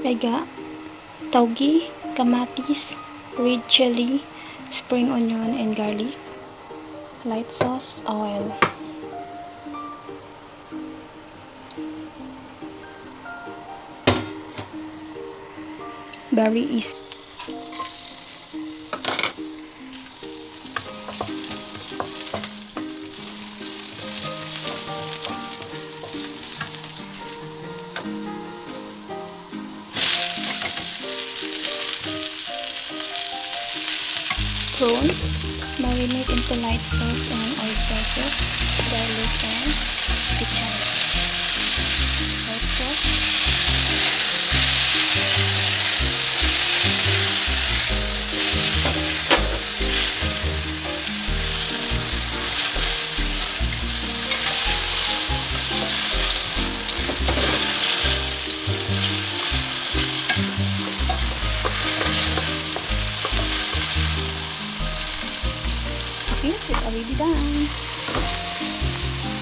Mega, taugi, kamatis, red chili, spring onion, and garlic. Light sauce, oil. Very easy. Prawn, marinate into light sauce and oyster I think it's already done.